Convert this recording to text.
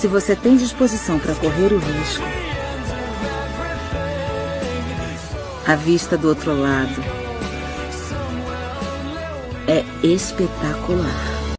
Se você tem disposição para correr o risco, a vista do outro lado é espetacular.